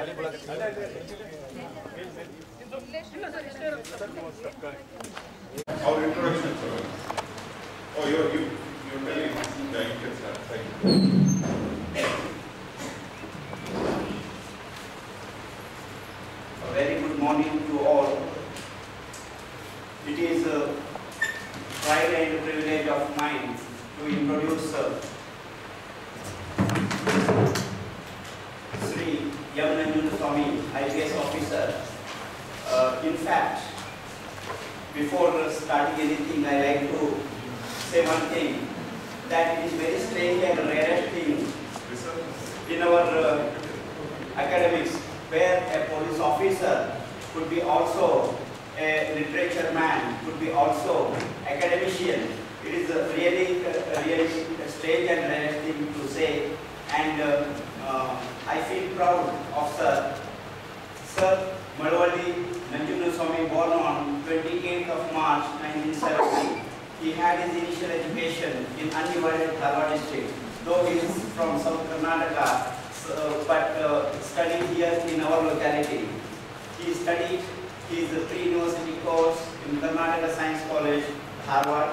ಅಲ್ಲಿ ಬಲಕ್ಕೆ ಇನ್ನು ಇಲ್ಲ ಸರ್ ಇಷ್ಟೇ ಇರಲಿ strange and rarest thing in our uh, academics where a police officer could be also a literature man, could be also academician. It is a really, uh, really strange and rare thing to say and uh, uh, I feel proud of Sir. Sir Malwadi Nanjuna Swami born on 28th of March 1970. He had his initial education in undivided Dharwad district, though he is from South Karnataka, so, but uh, studied here in our locality. He studied his pre-university course in Karnataka Science College, Harvard,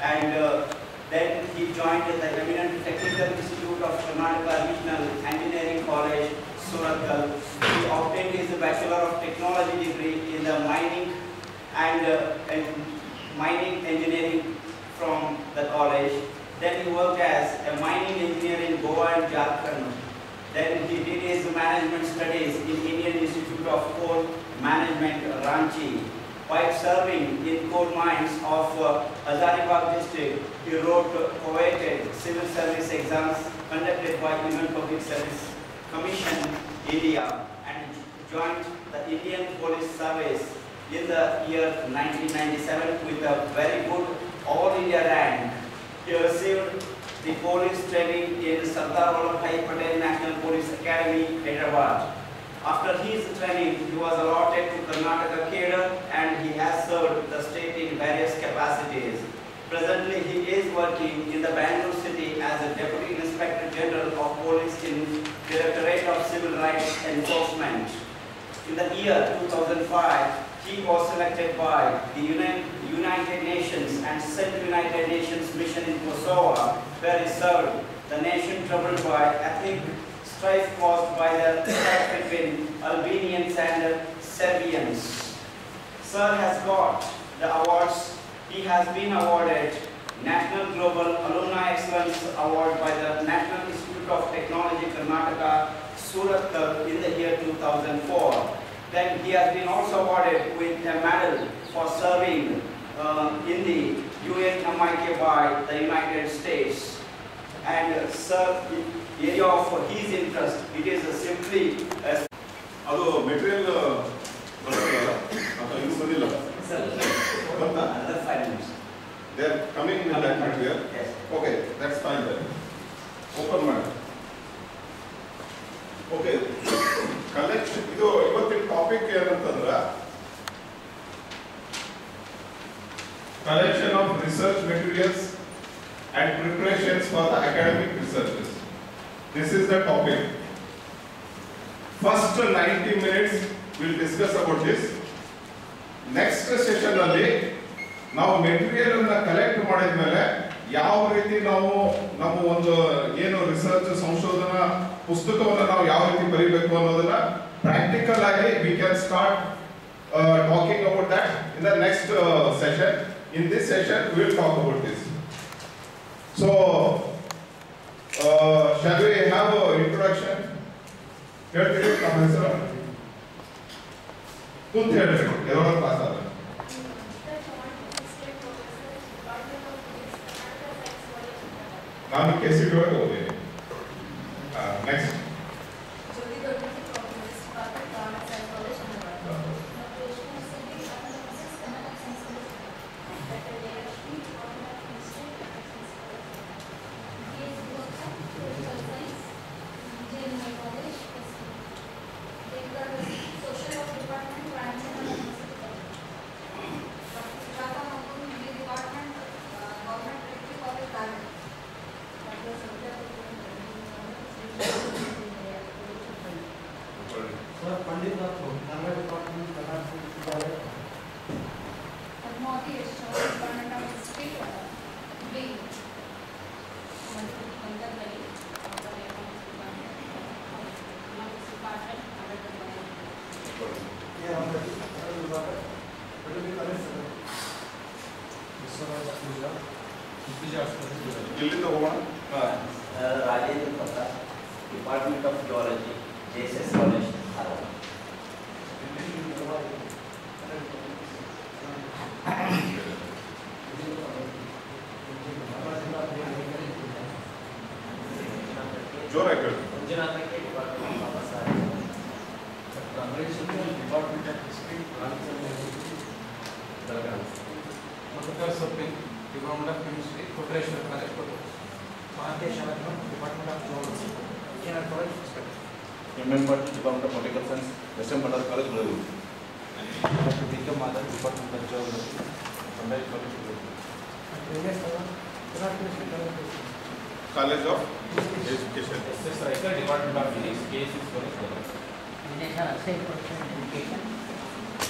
and uh, then he joined the eminent Technical Institute of Karnataka Regional Engineering College, Surathkal. He obtained his Bachelor of Technology degree in the mining and, uh, and mining engineering from the college. Then he worked as a mining engineer in Goa and Jharkhand. Then he did his management studies in Indian Institute of Coal Management, Ranchi. While serving in coal mines of uh, Hazaribagh district, he wrote uh, coveted civil service exams conducted by Union Public Service Commission, India, and joined the Indian Police Service in the year 1997 with a very good All India rank. He received the police training in Sardar Vallabhbhai Patel National Police Academy, Hyderabad. After his training, he was allotted to Karnataka cadre and he has served the state in various capacities. Presently, he is working in the Bangalore city as a Deputy Inspector General of Police in Directorate of Civil Rights Enforcement. In the year 2005, he was selected by the United Nations and sent to United Nations mission in Kosovo, where he served the nation troubled by ethnic strife caused by the strife between Albanians and Serbians. Sir has got the awards. He has been awarded National Global Alumni Excellence Award by the National Institute of Technology Karnataka, Surat in the year 2004. Then he has been also awarded with a medal for serving uh, in the UNMIK by the United States. And uh, sir, the area of his interest, it is uh, simply a ಅದು material ಬರ್ತದಲ್ಲ ಅಥವಾ ಇದು ಬಂದಿಲ್ಲ Sir, ಬಂತಾ another five minutes. They are coming with that material Yes. Okay that's fine then open ಮಾಡಿ okay collection ಇದು ಇವತ್ತಿನ topic ಏನಂತಂದ್ರ collection of research materials and preparations for the academic researches this is the topic first ninety minutes will discuss about this next session ಅಲ್ಲಿ ನಾವು material ಅನ್ನ collect ಮಾಡಿದ್ಮೇಲೆ ಯಾವ ರೀತಿ ನಾವು ನಮ್ಮ ಒಂದು ಏನು ರಿಸರ್ಚ್ ಸಂಶೋಧನಾ ಪುಸ್ತಕವನ್ನ ನಾವು ಯಾವ ರೀತಿ ಬರೀಬೇಕು ಅನ್ನೋದನ್ನ ಪ್ರಾಕ್ಟಿಕಲ್ ಆಗಿ we can start talking about that in the next session in this session will talk about this so shall we have introduction ಹೇಳ್ತೀರಿ? ನಮ್ಮ ಹೆಸರು? ಕೂತ್ ಹೇಳ್ಬೇಕು ಯಾವಾಗ ಕ್ಲಾಸ್ ಆದ್ರೆ? ನಾನು ಕೆ ಸಿ ಟಿ ಒಳಗೆ ಹೋಗ್ತೀನಿ mortgage of Karnataka State Bank. Bank. Prakash shopping department of chemistry Kotreshwar college Kotreshwar Mahantesh department of zoology engineer college remember department of political science western college Gudgul Pritam department of zoology बंडार college Gudgul college of education SS Raikar department of physics KSS college Gudgul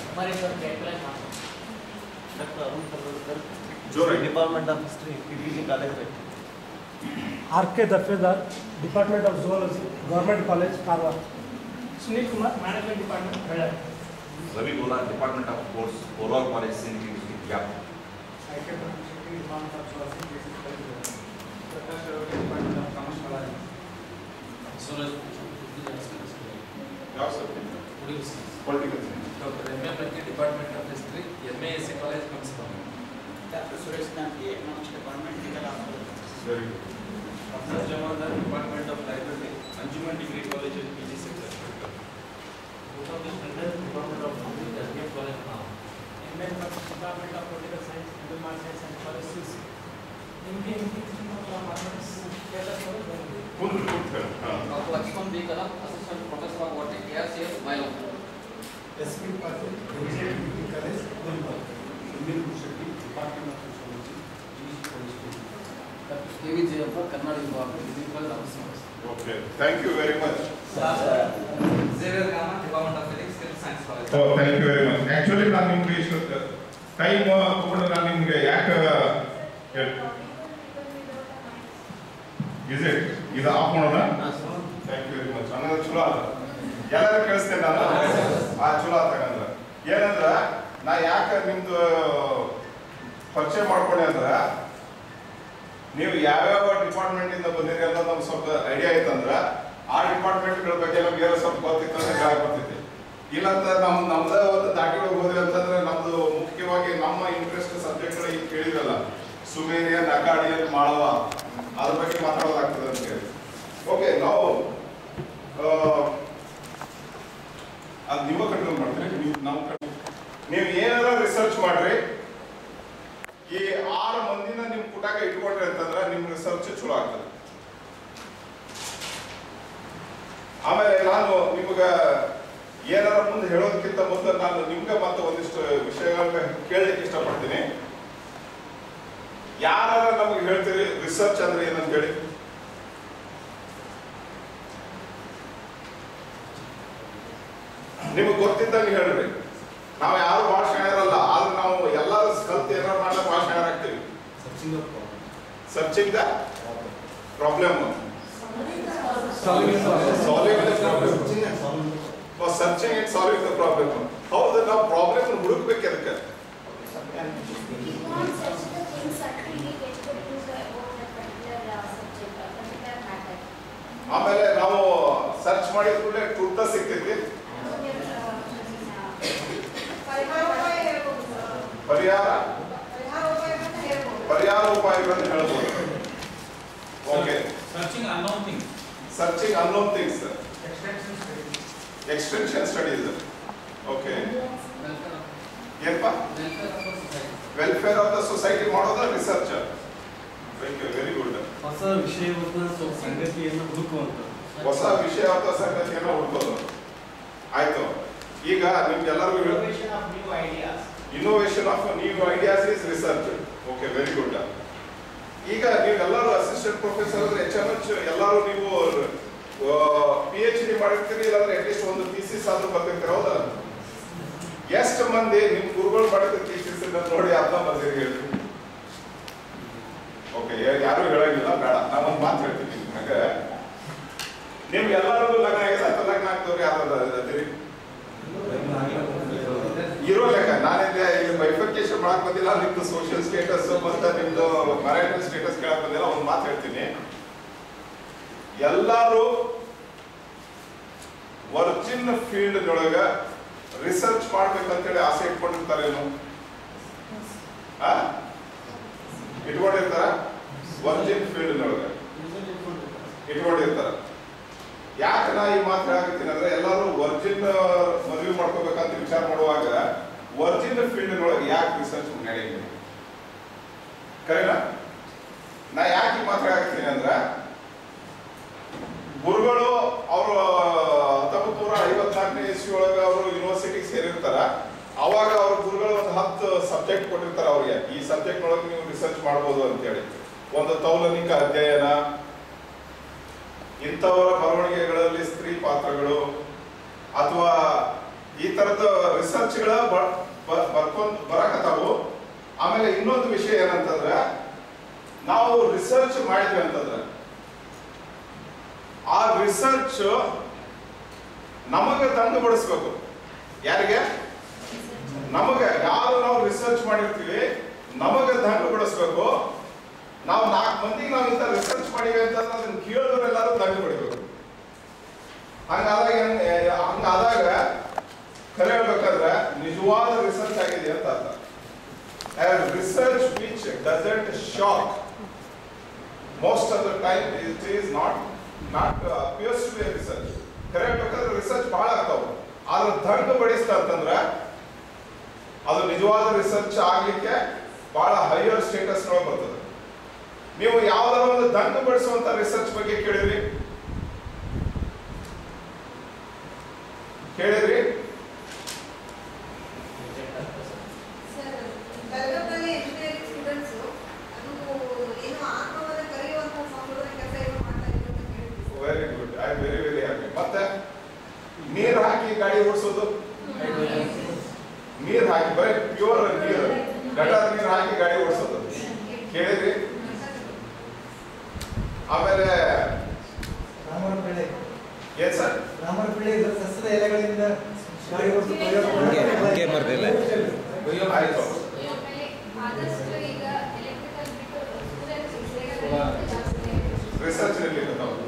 हमारे sir calculus RK Dafedar department of zoology government college Karwa Sunil Kumar management department Ravi Gola department of course oral college से इनकी विद्या आई के department of zoology के department of commerce college Sunil ಯಾವ subject political science doctor M A ಪ್ರತಿ department of history M A S A college principal doctor Suresh Nath economics department nickel very good doctor Jamadar department of library Anjuman degree college P G sector both of these under department of public health and college now M L department of political science and markets and policies इनके इनके markets कैसा करो good good हाँ आप लक्ष्मण जी कला Professor Professor of Water ASF Biology. SP Patel, Division Degree College, Kolkata. Indian University, Department of Sociology, English College. Dr. K.V. Jayappa, Karnataka Department, Physical Sciences. Okay, thank you very much. Sir, Xavier Gama, Department of Physics and Science College. Oh, thank you very much. Actually, ನಾನು ನಿಮಗೆ ಇಷ್ಟು time ಕೂಡ ನಾನು ನಿಮಗೆ ಯಾಕೆ is it ಇದು off ಮಾಡೋಣ ಅನ್ನೋದು ಚಲೋ ಆತ. ಎಲ್ಲರೂ ಕೇಳಿಸ್ತೇನೆ ನಾನು? ಆ, ಚಲೋ ಆತಂದ್ರ ಏನಂದ್ರ, ನಾ ಯಾಕೆ ನಿಮ್ದು ಪರಿಚಯ ಮಾಡ್ಕೊಂಡೆ ಅಂದ್ರ, ನೀವು ಯಾವ್ಯಾವ ಡಿಪಾರ್ಟ್ಮೆಂಟ್ ಇಂದ ಬಂದಿರಿ ಅಂತ ನಮ್ಗೆ ಸ್ವಲ್ಪ ಐಡಿಯಾ ಆಯ್ತಂದ್ರ ಆ ಡಿಪಾರ್ಟ್ಮೆಂಟ್ಗಳ ಬಗ್ಗೆ ನಮ್ಗೆ ಏನೋ ಸ್ವಲ್ಪ ಗೊತ್ತಿತ್ತು ಅಂದ್ರೆ ಹೇಳಕ್ ಬರ್ತೈತಿ ಇಲ್ಲಂತ ನಮ್ ನಮ್ದ ಒಂದು ದಾಟಿ ಹೋದ್ರಿ ಅಂತಂದ್ರೆ, ನಮ್ದು ಮುಖ್ಯವಾಗಿ ನಮ್ಮ ಇಂಟ್ರೆಸ್ಟ್ ಸಬ್ಜೆಕ್ಟ್ ಈಗ ಕೇಳಿದ್ರಲ್ಲ, ಸುಮೇರಿಯನ್ ಅಕಾಡಿಯನ್ ಮಾಳವ, ಅದ್ರ ಬಗ್ಗೆ ಮಾತಾಡೋದಾಗ್ತದೆ ಅಂತ ಹೇಳಿ ಓಕೆ ನಾವು ಅದು ನೀವು ಕಂಟ್ರೋಲ್ ಮಾಡ್ತೀರಿ? ನೀವು, ನಾವು ನೀವು ಏನಾರ ರಿಸರ್ಚ್ ಮಾಡ್ರಿ. ಈ ಆರು ಮಂದಿನ ನಿಮ್ ಪುಟಾಗ ಇಟ್ಕೊಂಡ್ರಿ ಅಂತಂದ್ರೆ ನಿಮ್ ರಿಸರ್ಚ್ ಚಲೋ ಆಗ್ತದೆ. ಆಮೇಲೆ ನಾನು ನಿಮ್ಗ ಏನಾರ ಮುಂದೆ ಹೇಳೋದಕ್ಕಿಂತ ಮೊದಲು ನಾನು ನಿಮ್ಗೆ ಮತ್ತೆ ಒಂದಿಷ್ಟು ವಿಷಯಗಳನ್ನ ಕೇಳಲಿಕ್ಕೆ ಇಷ್ಟಪಡ್ತೀನಿ. ಯಾರು ನಮಗೆ ಹೇಳ್ತೀರಿ ರಿಸರ್ಚ್ ಅಂದ್ರೆ ಏನಂತ ಹೇಳಿ ನಿಮಗೆ ಗೊತ್ತಿದ್ದಂಗೆ ಹೇಳ್ರಿ. ನಾವು ಯಾರು ಭಾಷಣ ಇರಲ್ಲ ಆದ್ರೆ ನಾವು ಎಲ್ಲರೂ ಕಲ್ತು ಏನಾರು ಮಾಡ್ಲಿಕ್ಕೆ ಭಾಷಣ ಆಗ್ತೀವಿ. Searching the problem solving the problem searching and solving the problem ಹೌದು ನಾವು ಪ್ರಾಬ್ಲಮ್ ಹುಡುಕ್ಬೇಕು ಅದಕ್ಕೆ uh. ಆಮೇಲೆ ನಾವು ಸರ್ಚ್ ಮಾಡಿದ ಕೂಡಲೇ ಟ್ರೂತ ಸಿಗ್ತೈತಿ ಪರಿಹಾರ? ಪರಿಹಾರ ಉಪಾಯಗಳನ್ನು ಹೇಳ್ಬೋದು. Okay searching unknown thing searching unknown things extension study extension studies okay ಏನಪ್ಪ. ವೆಲ್ಫೇರ್ ಆಫ್ ದ ಸೊಸೈಟಿ ಮಾಡೋದ ರಿಸರ್ಚ್ ವೆರಿ ಗುಡ್ ಹೊಸ ವಿಷಯವನ್ನು ಸಂಗತಿಯನ್ನು ಹುಡುಕುವಂತ. ಹೊಸ ವಿಷಯ ಅಥವಾ ಸಂಗತಿಯನ್ನು ಹುಡುಕೋದು. ಆಯ್ತು. ಈಗ ನಿಮ್ಗೆಲ್ಲರಿಗೂ new ideas. Innovation of new ideas is research okay very good ಈಗ ನೀವೆಲ್ಲರೂ assistant professor H M H ಎಲ್ಲರೂ ನೀವು ಪಿ ಎಚ್ ಡಿ ಮಾಡಿರ್ತೀರಿ, ಇಲ್ಲಾಂದ್ರೆ ಅಟ್ಲೀಸ್ಟ್ ಒಂದು ಥೀಸಿಸ್ ಆದ್ರೂ ಬರ್ತಿರ್ತೀರ, ಹೌದಾ? ಎಷ್ಟು ಮಂದಿ ನಿಮ್ ಗುರುಗಳು ಮಾಡಿದ ಥೀಸಿಸ್ ನೋಡಿ ಅದನ್ನ ಬರ್ತೀರಿ ಹೇಳಿ ಓಕೆ ಯಾರು ಹೇಳಂಗಿಲ್ಲ, ಬೇಡ. ನಾನು ಒಂದು ಮಾತು ಹೇಳ್ತೀನಿ ನಿಮ್ಗೆ. ನಿಮ್ಗೆ ಎಲ್ಲರಿಗೂ ಲಗ್ನ ಆಗಿದೆ, ಅಥವಾ ಲಗ್ನ ಆಗ್ತವ್ರಿ ಯಾರು ಅದಿರಿ? ಇರೋ ಲೆಕ್ಕ ನಾನಿಂದ ಇಲ್ಲಿ ಬೈಫರ್ಕೇಶನ್ ಮಾಡಕ್ ಬಂದಿಲ್ಲ. ನಿಮ್ದು ಸೋಷಿಯಲ್ ಸ್ಟೇಟಸ್ ಮತ್ತೆ ನಿಮ್ದು ಮ್ಯಾರಿಟಲ್ ಸ್ಟೇಟಸ್ ಕೇಳಕ್ ಬಂದಿಲ್ಲ. ಒಂದು ಮಾತು ಹೇಳ್ತೀನಿ. ಎಲ್ಲರೂ ವರ್ಜಿನ್ ಫೀಲ್ಡ್ ಒಳಗ ರಿಸರ್ಚ್ ಮಾಡ್ಬೇಕಂತೇಳಿ ಆಸೆ ಇಟ್ಕೊಂಡಿರ್ತಾರೇನು ಇಟ್ಕೊಂಡಿರ್ತಾರ? ವರ್ಜಿನ್ ಫೀಲ್ಡ್ ಒಳಗ ಇಟ್ಕೊಂಡಿರ್ತಾರ. ಯಾಕೆ ನಾ ಈ ಮಾತು ಹೇಳಕತ್ತೀನಿ ಅಂದ್ರೆ ಎಲ್ಲರೂ ವರ್ಜಿನ್ ಮದುವೆ ಮಾಡ್ಕೋಬೇಕಂತ ವಿಚಾರ ಮಾಡುವಾಗ ವರ್ಜಿನ್ ಫೀಲ್ಡ್ ಒಳಗೆ ಯಾಕೆ ರಿಸರ್ಚ್ ನಡೆಯಲಿ ಕರೆನಾ? ನಾ ಯಾಕೆ ಈ ಮಾತು ಹೇಳಕತ್ತೀನಿ ಅಂದ್ರೆ ಗುರುಗಳು ಅವರು ಹತ್ತೊಂಬತ್ತು ನೂರ ಐವತ್ನಾಲ್ಕನೇ ಇಸ್ವಿ ಒಳಗೆ ಅವರು ಯೂನಿವರ್ಸಿಟಿಗೆ ಸೇರಿರ್ತಾರ. ಅವಾಗ ಅವ್ರ ಗುರುಗಳು ಒಂದು ಹತ್ತು ಸಬ್ಜೆಕ್ಟ್ ಕೊಟ್ಟಿರ್ತಾರೆ ಅವ್ರಿಗೆ. ಈ ಸಬ್ಜೆಕ್ಟ್ ಒಳಗೆ ನೀವು ರಿಸರ್ಚ್ ಮಾಡ್ಬೋದು ಅಂತೇಳಿ. ಒಂದು ತೌಲನಿಕ ಅಧ್ಯಯನ ಇಂಥವರ ಬರವಣಿಗೆಗಳಲ್ಲಿ ಸ್ತ್ರೀ ಪಾತ್ರಗಳು ಅಥವಾ ಈ ತರದ ರಿಸರ್ಚ್ಗಳ ಬರ್ಕೊಂಡ್ ಬರಕತ್ತಾವು. ಆಮೇಲೆ ಇನ್ನೊಂದು ವಿಷಯ ಏನಂತಂದ್ರೆ, ನಾವು ರಿಸರ್ಚ್ ಮಾಡಿದ್ವಿ ಅಂತಂದ್ರೆ, ಆ ರಿಸರ್ಚ್ ನಮಗೆ ತಂದುಗೊಳಿಸ್ಬೇಕು ಯಾರಿಗೆ? ನಮಗೆ. ಯಾರು ನಾವು ರಿಸರ್ಚ್ ಮಾಡಿರ್ತೀವಿ, ನಮಗೆ ದಂಡುಗೊಳಿಸ್ಬೇಕು ನಾವು ನಾಲ್ಕು ಮಂದಿಗೆ ನಾವು ಇಂಥ ರಿಸರ್ಚ್ ಮಾಡಿವೆ ಅಂತ ಅದನ್ನ ಕೇಳಿದವರೆಲ್ಲರೂ ದಂಡು ನಿಜವಾದ ರಿಸರ್ಚ್ ಆಗಿದೆ ಅಂತ ಅರ್ಥ. Research which doesn't shock most of the time it is not not appears to be research correct ಬೇಕಾದ್ರೆ ರಿಸರ್ಚ್ ಭಾಳ ಆಗ್ತಾವ. ಆದ್ರೆ ದಂಡ ಬಡಿಸ್ತ ಅಂತಂದ್ರೆ, ಅದು ನಿಜವಾದ ರಿಸರ್ಚ್ ಆಗಲಿಕ್ಕೆ ಬಹಳ ಹೈಯರ್ ಸ್ಟೇಟಸ್ ಬರ್ತದೆ. ನೀವು ಯಾವ್ದಾರ ಒಂದು ದಂಡ ಬಡಿಸುವಂತ ರಿಸರ್ಚ್ ಬಗ್ಗೆ ಕೇಳಿದ್ರಿ ಕೇಳಿದ್ರಿ ಸರ್ ಬೆಳಗಾವಿಯಲ್ಲಿ ಇಂಜಿನಿಯರಿಂಗ್ ಸ್ಟೂಡೆಂಟ್ಸ್ ಅದು ಏನು ಆತ್ಮವನ್ನ ಕರೆಯುವಂತ ಸಂಶೋಧನೆ ಕೆಲಸ ಏನು ಮಾಡ್ತಾ ಇದ್ರು ಅಂತ ಕೇಳಿದ್ವಿ very good I very very happy ಮತ್ತೆ ನೀರು ಹಾಕಿ ಗಾಡಿ ಓಡಿಸೋದು? ನೀರು ಹಾಕಿ ಬರೀ ಪ್ಯೂರ್ ನೀರು. ಗಟಾರ ನೀರು ಹಾಕಿ ಗಾಡಿ ಓಡಿಸೋದು. ಕೇಳಿದ್ರಿ? ಆಮೇಲೆ ರಾಮರ ಬೆಳೆ. ಏನ್ ಸರ್? ರಾಮರ ಬೆಳೆ ಸಸ್ಯದ ಎಲೆಗಳಿಂದ ಗಾಡಿ ನಾವು. ಆಯ್ತು. ರಿಸರ್ಚ್ ಆದಷ್ಟು ಈಗ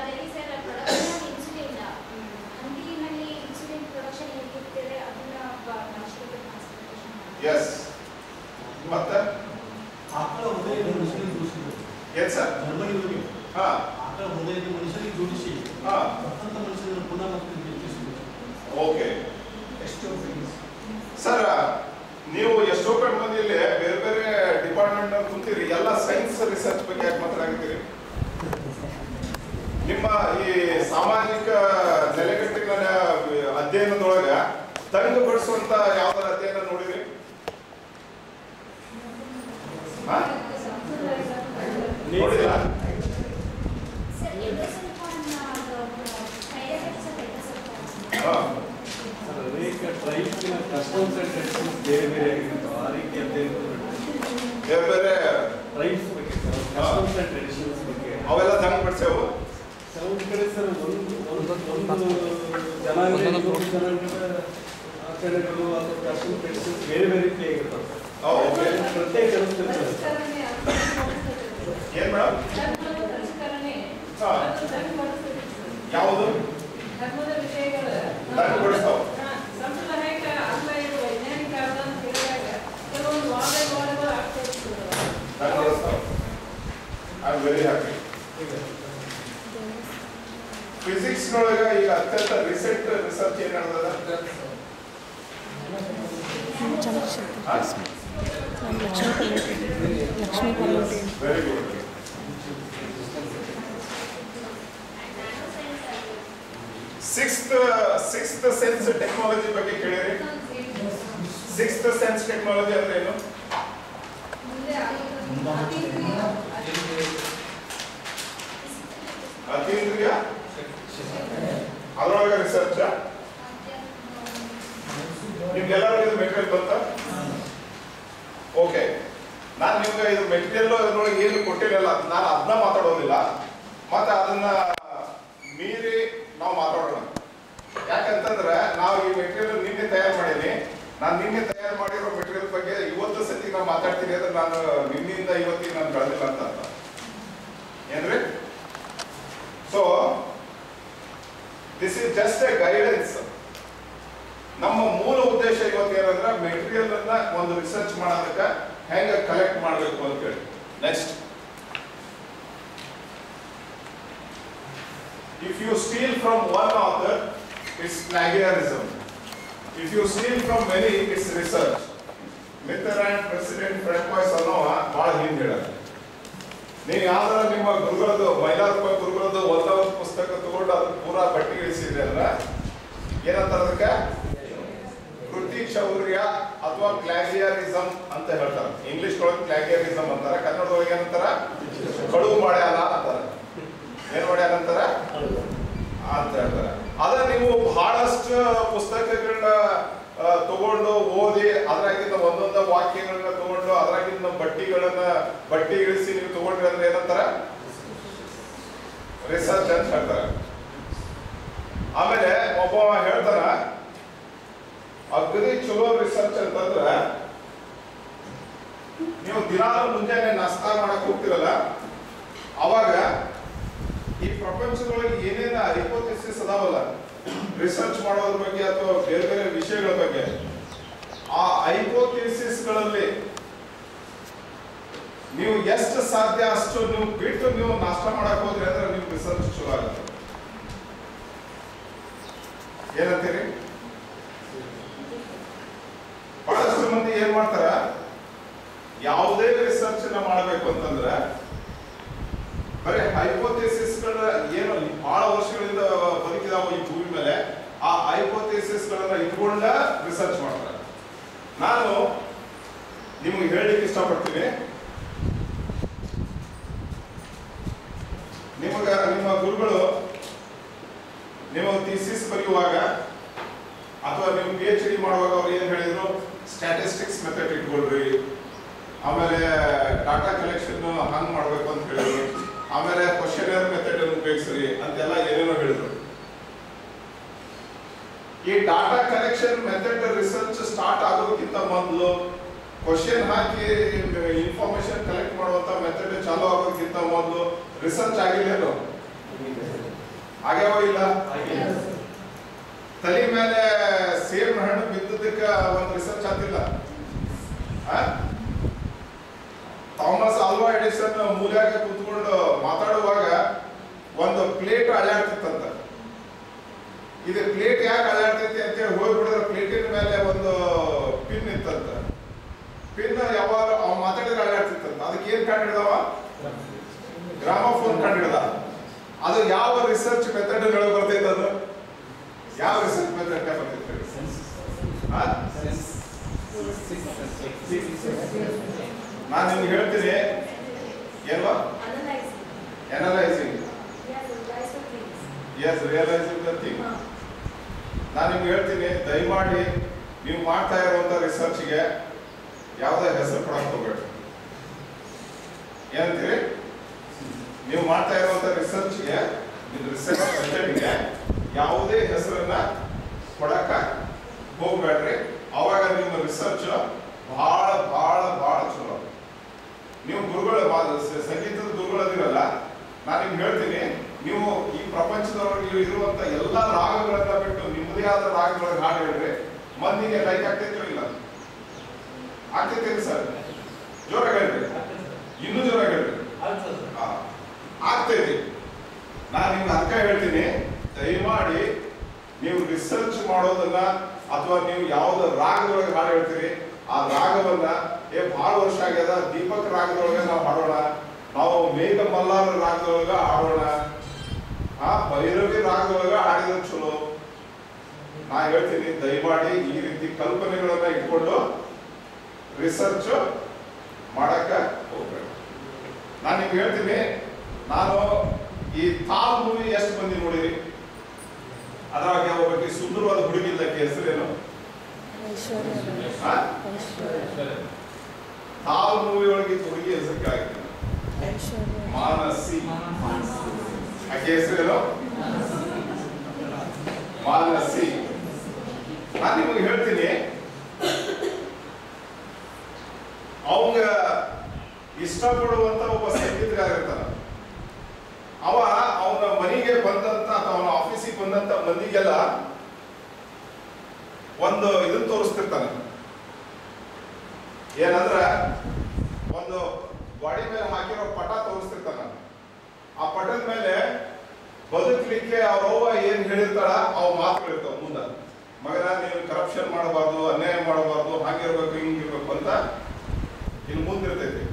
ಟ್ರೈಬ್ಸ್ನ ಟ್ರೆಡಿಷನ್ಸ್ ಬೇರೆ ಬೇರೆ ಆಗಿರ್ತಾವೆ ಆ ರೀತಿ ಬೇರೆ ಬೇರೆ ಟ್ರೈಬ್ಸ್ ಬಗ್ಗೆ ಟ್ರೆಡಿಷನ್ಸ್ ಬಗ್ಗೆ ಅವೆಲ್ಲ ತಂಗುಪಡಿಸೇವು ಕೆಲವೊಂದು ಕಡೆ ಸರ್ ಒಂದು ಒಂದು ಜನಾಂಗ ಜನಾಂಗದ ಆಚರಣೆಗಳು ಅಥವಾ ಕಸ್ಟಮ್ ಟ್ರೆಡಿಷನ್ಸ್ ಬೇರೆ ಬೇರೆ ರೀತಿ ಓಕೆ ಪ್ರತ್ಯೇಕ ಏನ್ ಮೇಡಮ್? ಯಾವುದು ಧರ್ಮದ ವಿಷಯಗಳ. ಸಂಪ್ರದಾಯಕ ಅಲ್ಲ ಇದು ವೈಜ್ಞಾನಿಕ ಅಲ್ಲ ಅಂತ ಹೇಳಿದಾಗ ಕೆಲವೊಂದು ವಾದ ವಿವಾದಗಳು ಆಗ್ತಾ ಇರ್ತದೆ. ತಂಗುಪಡಿಸ್ತಾವ I am very happy physics ನೊಳಗ ಈಗ ಅತ್ಯಂತ ರೀಸೆಂಟ್ ರಿಸರ್ಚ್ ಏನ್ ನಡೆದದ very good sixth sixth sense technology ಬಗ್ಗೆ ಕೇಳಿರಿ ಸಿಕ್ಸ್ತ್ ಸೆನ್ಸ್ ಟೆಕ್ನಾಲಜಿ ಅಂದ್ರೆ ಏನು? ಅತೀಂದ್ರಿಯ? ಅದರೊಳಗೆ ರಿಸರ್ಚ್ ನಿಮ್ಗೆಲ್ಲರೂ ಇದು ಮೆಟೀರಿಯಲ್ ಬಂತ ಓಕೆ ನಾನು ನಿಮ್ಗೆ ಇದು ಮೆಟೀರಿಯಲ್ ಅದ್ರೊಳಗೆ ಏನು ಕೊಟ್ಟಿರಲ್ಲ ನಾನು ಅದನ್ನ ಮಾತಾಡೋದಿಲ್ಲ. ಮತ್ತೆ ಅದನ್ನ ಮೀರಿ ನಾವು ಮಾತಾಡೋಣ. ಯಾಕಂತಂದ್ರೆ ನಾವು ಈ ಮೆಟೀರಿಯಲ್ ನಿನ್ನೆ ತಯಾರು ಮಾಡೀನಿ ನಾನು ನಿನ್ನೆ ತಯಾರು ಮಾಡಿರೋ ಮೆಟೀರಿಯಲ್ ಬಗ್ಗೆ ಇವತ್ತು ಸತಿ ನಾವು ಮಾತಾಡ್ತೀನಿ ಅಂದ್ರೆ ನಾನು ನಿನ್ನಿಂದ ಇವತ್ತಿಗೆ ನಾನು ಬೆಳೆದಿಲ್ಲ ಅಂತ ಅರ್ಥ. ಏನ್ರಿ? So this is just a guidance ನಮ್ಮ ಮೂಲ ಉದ್ದೇಶ ಇವತ್ತು ಏನಂದ್ರೆ ಮೆಟೀರಿಯಲ್ ಅನ್ನ ಒಂದು ರಿಸರ್ಚ್ ಮಾಡೋದಕ್ಕೆ ಹೆಂಗ ಕಲೆಕ್ಟ್ ಮಾಡಬೇಕು ಅಂತ ಹೇಳಿ. Next If you steal from one author, it's plagiarism. If you steal from many, it's research. Mitterrand president ಫ್ರೆಂಡ್ವಾಯ್ಸ್ ಅನ್ನೋ ಭಾಳ ಹಿಂದೆ ಹೇಳ ನೀವು ಯಾವ್ದಾರ ನಿಮ್ಮ ಗುರುಗಳದ್ದು ಮೈಲಾರಪ್ಪ ಗುರುಗಳದ್ದು ಒಂದ ಒಂದು ಪುಸ್ತಕ ತಗೊಂಡು ಅದನ್ನ ಪೂರಾ ಬಟ್ಟಿ ಅಲ್ಲ? ಏನಂತಾರ ಅದಕ್ಕೆ? ಕೃತಿ ಚೌರ್ಯ ಅಥವಾ ಪ್ಲಾಗಿಯರಿಸಮ್ ಅಂತ ಹೇಳ್ತಾರೆ. ಇಂಗ್ಲಿಷ್ ಒಳಗೆ ಪ್ಲಾಗಿಯರಿಸಮ್ ಅಂತಾರೆ ಕನ್ನಡದೊಳಗೆ ಏನಂತಾರ? ಕಳುವು ಮಾಡ್ಯಾಲ ಅಂತಾರ. ಮಾಡ್ಯಾನ ಅಂತಾರ? ಅಂತ ಹೇಳ್ತಾರೆ. ಅದ ನೀವು ಬಹಳಷ್ಟು ಪುಸ್ತಕಗಳನ್ನ ತಗೊಂಡು ಓದಿ ಅದ್ರಾಗಿಂದ ಒಂದೊಂದ ವಾಕ್ಯಗಳನ್ನ ತಗೊಂಡು ಅದ್ರಾಗಿಂದ ಬಟ್ಟಿಗಳನ್ನ ಬಟ್ಟಿ ಇಳಿಸಿ ನೀವು ತಗೊಂಡ್ರಿ ಅಂದ್ರೆ ಏನಂತಾರ? ರಿಸರ್ಚ್ ಅಂತ ಹೇಳ್ತಾರೆ. ಆಮೇಲೆ ಒಬ್ಬ ಹೇಳ್ತಾರ, ಅಗ್ರಿ ಚಲೋ ರಿಸರ್ಚ್ ಅಂತಂದ್ರ, ನೀವು ದಿನಾಲು ಮುಂಜಾನೆ ನಾಷ್ಟಾ ಮಾಡಕ್ ಹೋಗ್ತಿರಲ್ಲ ಅವಾಗ ಈ ಪ್ರಪಂಚದೊಳಗೆ ಏನೇನ ಹೈಪೋಥಿಸಿಸ್ ಅದಾವಲ್ಲ ರಿಸರ್ಚ್ ಮಾಡೋದ್ರ ಬಗ್ಗೆ ಅಥವಾ ಬೇರೆ ಬೇರೆ ವಿಷಯಗಳ ಬಗ್ಗೆ, ಆ ಹೈಪೋಥಿಸಿಸ್ಗಳಲ್ಲಿ ನೀವು ಎಷ್ಟು ಸಾಧ್ಯ ಅಷ್ಟು ನೀವು ಬಿಟ್ಟು ನೀವು ನಾಷ್ಟ ಮಾಡಕ್ ಹೋದ್ರೆ ಅಂದ್ರೆ ನೀವು ರಿಸರ್ಚ್ ಚಲೋ ಆಗುತ್ತೆ. ಏನಂತೀರಿ ಬಹಳಷ್ಟು ಮಂದಿ ಏನ್ ಮಾಡ್ತಾರ ಯಾವುದೇ ರಿಸರ್ಚ್ನ ಮಾಡ್ಬೇಕು ಅಂತಂದ್ರೆ ಬರೀ ಹೈಪೋಥೆಸಿಸ್ಗಳ ಏನು ಬಹಳ ವರ್ಷಗಳಿಂದ ಬದುಕಿದಾವ ಈ ಭೂಮಿ ಮೇಲೆ ಆ ಹೈಪೋಥೆಸಿಸ್ ಗಳನ್ನ ಇಟ್ಕೊಂಡ ರಿಸರ್ಚ್ ಮಾಡ್ತಾರೆ ನಾನು ನಿಮ್ಗೆ ಹೇಳಲಿಕ್ಕೆ ಇಷ್ಟಪಡ್ತೀನಿ ನಿಮಗ, ನಿಮ್ಮ ಗುರುಗಳು ನಿಮಗೆ ಥೀಸಿಸ್ ಬರೆಯುವಾಗ ಅಥವಾ ನೀವು ಪಿ ಎಚ್ ಡಿ ಮಾಡುವಾಗ ಅವ್ರು ಏನ್ ಹೇಳಿದ್ರು? ಸ್ಟ್ಯಾಟಿಸ್ಟಿಕ್ಸ್ ಮೆಥಡ್ ಇಟ್ಕೊಳ್ರಿ. ಆಮೇಲೆ ಡಾಟಾ ಕಲೆಕ್ಷನ್ ಹಂಗ್ ಮಾಡ್ಬೇಕು ಅಂತ ಹೇಳಿದ್ರು ಆಮೇಲೆ ಕ್ವಶನರ್ ಮೆಥಡ್ ಉಪಯೋಗಿಸ್ರಿ ಅಂತೆಲ್ಲ ಏನೇನೋ ಹೇಳಿದ್ರು. ಈ data collection method research start ಆಗೋದಕ್ಕಿಂತ ಮೊದಲು ಕ್ವಶನ್ ಹಾಕಿ ಇನ್ಫಾರ್ಮೇಶನ್ ಕಲೆಕ್ಟ್ ಮಾಡುವಂತ ಮೆಥಡ್ ಚಾಲೂ ಆಗೋದಕ್ಕಿಂತ ಮೊದಲು ರಿಸರ್ಚ್ ಆಗಿಲ್ಲೇನು ಆಗ್ಯಾವ ಇಲ್ಲ? ತಲೆ ಮೇಲೆ ಸೇಮ್ ಹಣ್ಣು ಬಿದ್ದದಕ್ಕೆ ಒಂದು ರಿಸರ್ಚ್ ಆಗ್ತಿಲ್ಲ? ಥಾಮಸ್ ಆಲ್ವಾ ಎಡಿಸನ್ ಮೂಲ್ಯಾಗ ಕೂತ್ಕೊಂಡು ಮಾತಾಡುವಾಗ ಒಂದು ಪ್ಲೇಟ್ ಅಳ್ಳಾಡ್ತಿತ್ತಂತ ಇದು ಪ್ಲೇಟ್ ಯಾಕೆ ಅಳ್ಳಾಡ್ತೈತಿ ಅಂತೇಳಿ ಹೋಗ್ಬಿಡಿದ್ರೆ ಪ್ಲೇಟಿನ ಮೇಲೆ ಒಂದು ಪಿನ್ ಇತ್ತಂತ. ಪಿನ್ ಯಾವಾಗ ಅವ್ ಮಾತಾಡಿದ್ರೆ ಅಳ್ಳಾಡ್ತಿತ್ತಂತ ಅದಕ್ಕೆ ಏನ್ ಕಂಡು ಹಿಡಿದವ ಗ್ರಾಮಫೋನ್ ಕಂಡು ಹಿಡಿದ ಅದು ಯಾವ ರಿಸರ್ಚ್ ಮೆಥಡ್ ಒಳಗೆ ಬರ್ತೈತೆ ಅದು? ಯಾವ ರಿಸರ್ಚ್ ಮೆಥಡ್ ಬರ್ತೈತೆ? ನಾನು ನಿಮ್ಗೆ ಹೇಳ್ತೀನಿ. ಏನ್ವಾ. Analysing. Yes realising the thing ನಾನು ನಿಮ್ಗೆ ಹೇಳ್ತೀನಿ ದಯಮಾಡಿ ನೀವು ಮಾಡ್ತಾ ಇರುವಂತ ರಿಸರ್ಚ್ಗೆ ಯಾವುದೇ ಹೆಸರು ಕೊಡಕ್ ಹೋಗ್ಬೇಡಿ ಏನಂತೀರಿ? ನೀವು ಮಾಡ್ತಾ ಇರುವಂತ ರಿಸರ್ಚ್ಗೆ ರಿಸರ್ಚ್ ಮೆಥಡ್ಗೆ ಯಾವುದೇ ಹೆಸರನ್ನ ಕೊಡಕ ಹೋಗ್ಬೇಡ್ರಿ. ಅವಾಗ ನಿಮ್ಮ ರಿಸರ್ಚ್ ಬಹಳ ಬಹಳ ಬಹಳ ಚಲೋ. ನೀವು ಗುರುಗಳ ಸಂಗೀತದ ಗುರುಗಳದಿರಲ್ಲ, ನಾನು ನಿಮ್ಗೆ ಹೇಳ್ತೀನಿ, ನೀವು ಈ ಪ್ರಪಂಚದೊಳಗೆ ಇರುವಂತ ಎಲ್ಲ ರಾಗಗಳನ್ನ ಬಿಟ್ಟು ನಿಮ್ಮದೇ ಆದ ರಾಗಗಳನ್ನ ಹಾಡು ಹೇಳ್ರಿ. ಮಂದಿಗೆ ಲೈಕ್ ಆಗ್ತೈತೋ ಆಗ್ತೈತೇನು ಸರ್. ಜೋರಾಗಿ ಹೇಳ್ರಿ. ಇನ್ನೂ ಜೋರಾಗಿ ಹೇಳ್ರಿ. ಆಗ್ತೈತಿ. ನಾನು ನಿಮ್ಗೆ ಅರ್ಥ ಹೇಳ್ತೀನಿ ದಯಮಾಡಿ ನೀವು ರಿಸರ್ಚ್ ಮಾಡೋದನ್ನ ಅಥವಾ ನೀವು ಯಾವ್ದು ರಾಗದೊಳಗೆ ಹಾಡು ಹೇಳ್ತೀರಿ ಆ ರಾಗವನ್ನ ಏ ಬಹಳ ವರ್ಷ ಆಗ್ಯದ ದೀಪಕ್ ರಾಗದೊಳಗೆ ನಾವು ಹಾಡೋಣ ನಾವು ಮೇಘ ಮಲ್ಲಾರ ರಾಗದೊಳಗೆ ಹಾಡೋಣ. ಆ ಭೈರವಿ ರಾಗದೊಳಗೆ ಹಾಡಿದ್ರೆ ಚಲೋ. ನಾ ಹೇಳ್ತೀನಿ ದಯಮಾಡಿ ಈ ರೀತಿ ಕಲ್ಪನೆಗಳನ್ನ ಇಟ್ಕೊಂಡು ರಿಸರ್ಚ್ ಮಾಡಕ್ಕ ಹೋಗ್ಬೇಕು. ನಾನು ನಿಮ್ಗೆ ಹೇಳ್ತೀನಿ ನಾನು ಈ ತಾವ್ ಮೂವಿ ಎಷ್ಟು ಮಂದಿ ನೋಡಿರಿ? ಅದ್ರಾಗ ಒಬ್ಬಾಕಿ ಸುಂದರವಾದ ಹುಡುಗಿ ಇದ್ದಕ್ಕೆ ಹೆಸರೇನು? ತಾವ್ ಮೂವಿ ಒಳಗೆ ಹುಡುಗಿ ಹೆಸರು ಆಗಿದೆ ಮಾನಸಿ. ಆಕೆ ಹೆಸರೇನು? ಮಾನಸಿ. ನಾನು ನಿಮಗೆ ಹೇಳ್ತೀನಿ ಇಷ್ಟಪಡುವಂತ ಒಬ್ಬ ಸಂಗೀತಗಾರ ಅವ ಅವನ ಮನೆಗೆ ಬಂದಂತ ಅವನ ಆಫೀಸಿಗೆ ಬಂದಂತ ಮಂದಿಗೆಲ್ಲ ಒಂದು ಇದನ್ನ ತೋರಿಸ್ತಿರ್ತಾನೆ. ಏನಂದ್ರ, ಒಂದು ಬಾಡಿ ಮೇಲೆ ಹಾಕಿರೋ ಪಟ ತೋರಿಸ್ತಿರ್ತಾನ. ಆ ಪಟದ ಮೇಲೆ ಬದುಕಲಿಕ್ಕೆ ಅವ್ರವ್ವ ಏನ್ ಹೇಳಿರ್ತಾಳ, ಅವ್ ಮಾತುಗಳಿರ್ತಾವ ಮುಂದ. ಮಗನ, ನೀನು ಕರಪ್ಷನ್ ಮಾಡಬಾರ್ದು, ಅನ್ಯಾಯ ಮಾಡಬಾರ್ದು, ಹಾಗಿರ್ಬೇಕು, ಹಿಂಗಿರ್ಬೇಕು ಅಂತ ಇನ್ನು ಮುಂದಿರ್ತೈತಿ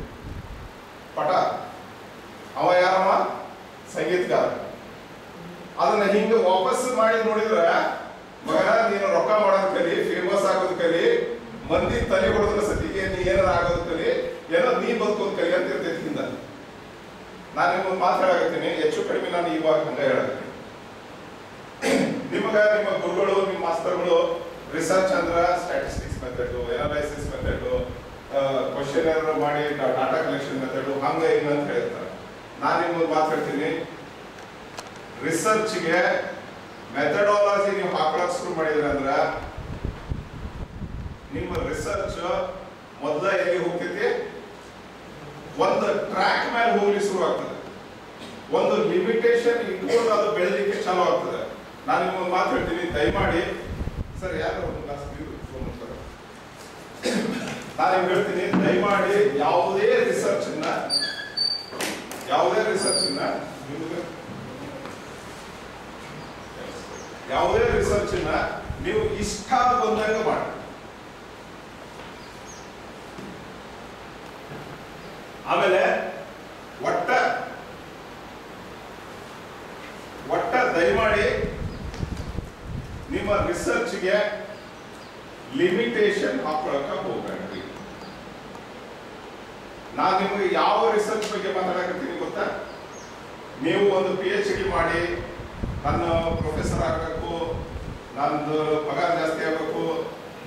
ಪಟ. ಅವ ಯಾರಮ್ಮ ಸಂಗೀತಗಾರ. ಅದನ್ನ ಹಿಂಗ ವಾಪಸ್ ಮಾಡಿ ನೋಡಿದ್ರ, ಮಗ, ನೀನು ರೊಕ್ಕ ಮಾಡೋದ್ ಕಲಿ ಫೇಮಸ್ ಆಗೋದ್ ಕಲಿ, ಮಂದಿ ತಲೆ ಹೊಡೆದ್ರ ಸತಿಗೆ ನೀ ಏನಾರ ಆಗೋದ್ ಕಲಿ, ಏನೋ ನೀ ಬದುಕೋದ್ ಕಲಿ ಅಂತ ಇರ್ತೈತಿ ಹಿಂದ. ನಾನು ನಿಮ್ಗೆ ಮಾತು ಹೇಳಾಕತ್ತೀನಿ, ಹೆಚ್ಚು ಕಡಿಮೆ ನಾನು ಇವಾಗ ಹಂಗ ಹೇಳಿ ನಿಮಗ, ನಿಮ್ಮ ಗುರುಗಳು, ನಿಮ್ಮ ಮಾಸ್ತರ್ಗಳು ರಿಸರ್ಚ್ ಅಂದ್ರ statistics method analysis method question ಮಾಡಿ ಡಾಟಾ ಕಲೆಕ್ಷನ್ ಮೆಥಡ್ ಹಂಗ ಹಿಂಗ ಅಂತ ಹೇಳ್ತಾರೆ. ನಾನು ನಿಮ್ಗೆ ಮಾತಾಡ್ತೀನಿ ರಿಸರ್ಚ್ಗೆ ಮೆಥಡಾಲಜಿ ನೀವು ಹಾಕೊಳಕ್ ಶುರು ಮಾಡಿದ್ರೆ ಅಂದ್ರೆ, ನಿಮ್ಮ ರಿಸರ್ಚ್ ಮೊದಲ ಎಲ್ಲಿ ಹೋಗ್ತೈತಿ? ಒಂದು ಟ್ರ್ಯಾಕ್ ಮೇಲೆ ಹೋಗ್ಲಿ ಶುರು ಆಗ್ತದೆ. ಒಂದು ಲಿಮಿಟೇಷನ್ ಇಟ್ಕೊಂಡು ಅದು ಬೆಳೆದಿಕ್ಕೆ ಚಾಲೂ ಆಗ್ತದೆ. ನಾನು ನಿಮ್ಮ ಮಾತಾಡ್ತೀನಿ ದಯಮಾಡಿ. ಸರ್, ಯಾರು ಒಂದು ಗ್ಲಾಸ್ ನೀರು ತಗೊಂಡ್ ಬರ್ತಾರೆ? ನಾನು ಹೇಳ್ತೀನಿ, ದಯಮಾಡಿ ಯಾವುದೇ ರಿಸರ್ಚ್ ಯಾವುದೇ ರಿಸರ್ಚ್ ಯಾವುದೇ ರಿಸರ್ಚ್ ನೀವು ಇಷ್ಟ ಬಂದಾಗ ಮಾಡಿ. ಆಮೇಲೆ ಒಟ್ಟ ಒಟ್ಟ ದಯಮಾಡಿ ನಿಮ್ಮ ರಿಸರ್ಚ್ಗೆ ಲಿಮಿಟೇಷನ್ ಹಾಕೊಳಕ ಹೋಗ್ಬೇಡ್ರಿ ನಾನು ನಿಮಗೆ ಯಾವ ರಿಸರ್ಚ್ ಬಗ್ಗೆ ಮಾತಾಡಕತ್ತೀನಿ ಗೊತ್ತಾ ನೀವು ಒಂದು ಪಿ ಎಚ್ ಡಿ ಮಾಡಿ ನನ್ನ ಪ್ರೊಫೆಸರ್ ಆಗಬೇಕು ನಂದು ಪಗಾರ ಜಾಸ್ತಿ ಆಗಬೇಕು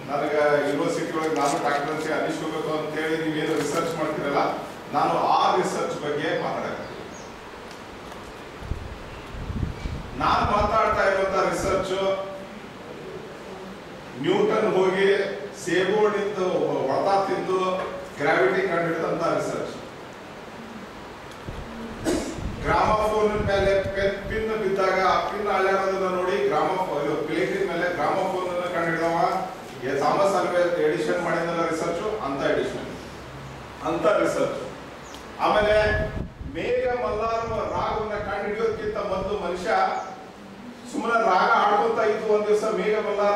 ನನಗೆ ಯೂನಿವರ್ಸಿಟಿ ಒಳಗೆ ನಾನು ಡಾಕ್ಟರ್ ಅಂತ ಅನ್ನಿಸ್ಕೋಬೇಕು ಅಂತೇಳಿ ನೀವೇನು ರಿಸರ್ಚ್ ಮಾಡ್ತೀರಲ್ಲ ನಾನು ಆ ರಿಸರ್ಚ್ ಬಗ್ಗೆ ಮಾತಾಡಕತ್ತೀನಿ ನಾನು ಮಾತಾಡ್ತಾ ಇರುವಂತ ರಿಸರ್ಚ್ ನ್ಯೂಟನ್ ಹೋಗಿ ಸೇಬೋರ್ಡಿಂದ ಹೊಡೆದ ತಿಂದು ಗ್ರಾವಿಟಿ ಕಂಡುಹಿಡಿದಂತ ರಿಸರ್ಚ್ ಗ್ರಾಮಫೋನ್ ಮೇಲೆ ಪೆನ್ ಪಿನ್ ಬಿದ್ದಾಗ ಆ ಪಿನ್ ಅಲ್ಲಾಡೋದನ್ನ ನೋಡಿ ಗ್ರಾಮಫೋನ್ ಪ್ಲೇಟಿನ ಮೇಲೆ ಗ್ರಾಮಫೋನ್ ಅನ್ನು ಕಂಡುಹಿಡಿದವ ಥಾಮಸ್ ಅಲ್ವೆ ಎಡಿಷನ್ ಮಾಡಿದಲ್ಲ ರಿಸರ್ಚ್ ಅಂತ ಎಡಿಷನ್ ಅಂತ ರಿಸರ್ಚ್ ಆಮೇಲೆ ಮೇಘ ಮಲ್ಲಾರ ರಾಗವನ್ನ ಕಂಡುಹಿಡಿಯೋದಕ್ಕಿಂತ ಮೊದಲು ಮನುಷ್ಯ ಸುಮ್ಮನೆ ರಾಗ ಆಡ್ಕೊಂತ ಇದ್ದು ಒಂದ್ ದಿವಸ ಮೇಘ, ಮಲ್ಲಾರ